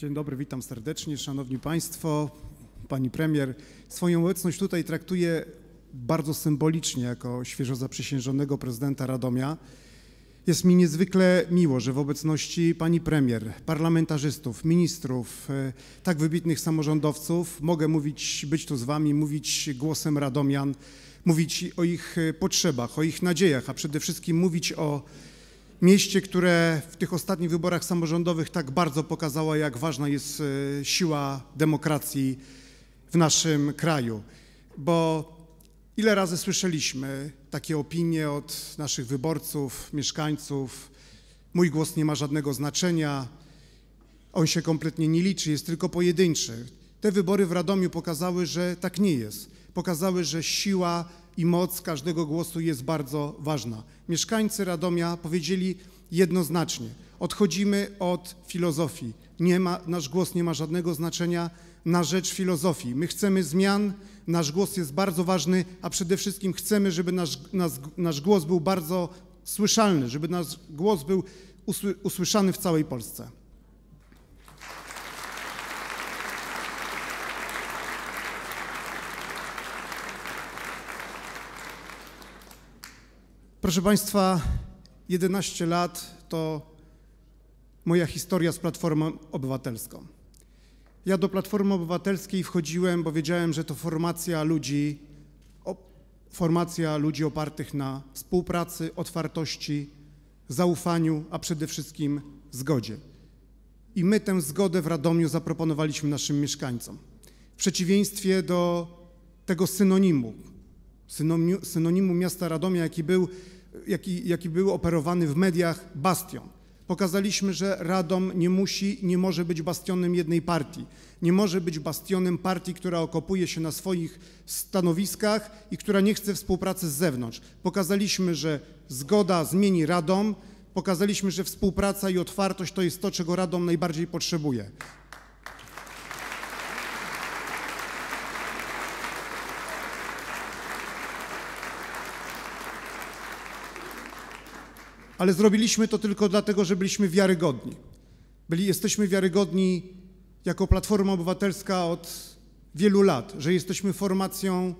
Dzień dobry, witam serdecznie. Szanowni Państwo, Pani Premier. Swoją obecność tutaj traktuję bardzo symbolicznie jako świeżo zaprzysiężonego prezydenta Radomia. Jest mi niezwykle miło, że w obecności Pani Premier, parlamentarzystów, ministrów, e, tak wybitnych samorządowców mogę mówić, być tu z Wami, mówić głosem Radomian, mówić o ich e, potrzebach, o ich nadziejach, a przede wszystkim mówić o mieście, które w tych ostatnich wyborach samorządowych tak bardzo pokazało, jak ważna jest e, siła demokracji w naszym kraju. Bo ile razy słyszeliśmy takie opinie od naszych wyborców, mieszkańców, mój głos nie ma żadnego znaczenia, on się kompletnie nie liczy, jest tylko pojedynczy. Te wybory w Radomiu pokazały, że tak nie jest. Pokazały, że siła i moc każdego głosu jest bardzo ważna. Mieszkańcy Radomia powiedzieli jednoznacznie: odchodzimy od filozofii. Nie ma, nasz głos nie ma żadnego znaczenia na rzecz filozofii. My chcemy zmian, nasz głos jest bardzo ważny, a przede wszystkim chcemy, żeby nasz, nasz, nasz głos był bardzo słyszalny, żeby nasz głos był usły, usłyszany w całej Polsce. Proszę Państwa, 11 lat to moja historia z Platformą Obywatelską. Ja do Platformy Obywatelskiej wchodziłem, bo wiedziałem, że to formacja ludzi, formacja ludzi opartych na współpracy, otwartości, zaufaniu, a przede wszystkim zgodzie. I my tę zgodę w Radomiu zaproponowaliśmy naszym mieszkańcom. W przeciwieństwie do tego synonimu, synonimu miasta Radomia, jaki był, jaki, jaki był operowany w mediach bastion. Pokazaliśmy, że Radom nie musi, nie może być bastionem jednej partii. Nie może być bastionem partii, która okopuje się na swoich stanowiskach i która nie chce współpracy z zewnątrz. Pokazaliśmy, że zgoda zmieni Radom, pokazaliśmy, że współpraca i otwartość to jest to, czego Radom najbardziej potrzebuje. Ale zrobiliśmy to tylko dlatego, że byliśmy wiarygodni. Byli, jesteśmy wiarygodni jako Platforma Obywatelska od wielu lat, że jesteśmy formacją,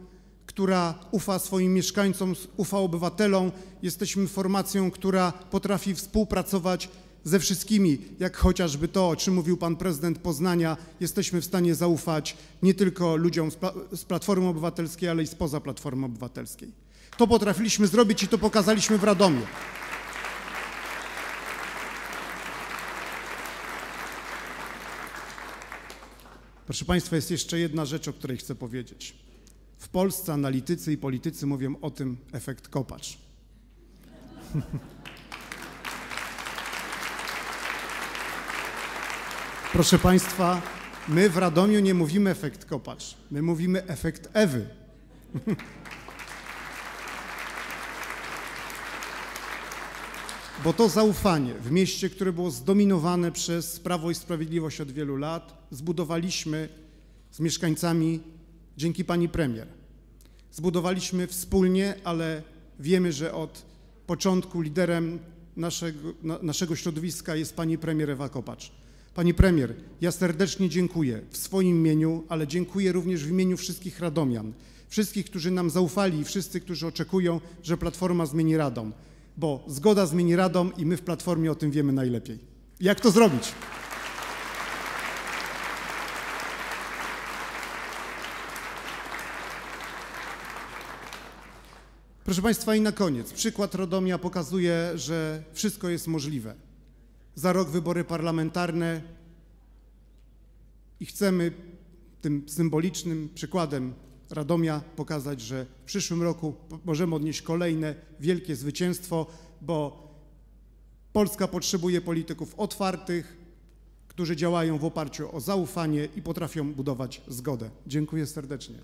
która ufa swoim mieszkańcom, ufa obywatelom, jesteśmy formacją, która potrafi współpracować ze wszystkimi, jak chociażby to, o czym mówił pan prezydent Poznania, jesteśmy w stanie zaufać nie tylko ludziom z Platformy Obywatelskiej, ale i spoza Platformy Obywatelskiej. To potrafiliśmy zrobić i to pokazaliśmy w Radomiu. Proszę Państwa, jest jeszcze jedna rzecz, o której chcę powiedzieć. W Polsce analitycy i politycy mówią o tym efekt kopacz. Proszę Państwa, my w Radomiu nie mówimy efekt kopacz, my mówimy efekt Ewy. Bo to zaufanie w mieście, które było zdominowane przez Prawo i Sprawiedliwość od wielu lat, zbudowaliśmy z mieszkańcami dzięki pani premier. Zbudowaliśmy wspólnie, ale wiemy, że od początku liderem naszego, naszego środowiska jest pani premier Ewa Kopacz. Pani premier, ja serdecznie dziękuję w swoim imieniu, ale dziękuję również w imieniu wszystkich radomian, wszystkich, którzy nam zaufali i wszyscy, którzy oczekują, że Platforma zmieni Radom bo zgoda zmieni Radom i my w Platformie o tym wiemy najlepiej. Jak to zrobić? Proszę Państwa, i na koniec. Przykład Radomia pokazuje, że wszystko jest możliwe. Za rok wybory parlamentarne i chcemy tym symbolicznym przykładem Radomia pokazać, że w przyszłym roku możemy odnieść kolejne wielkie zwycięstwo, bo Polska potrzebuje polityków otwartych, którzy działają w oparciu o zaufanie i potrafią budować zgodę. Dziękuję serdecznie.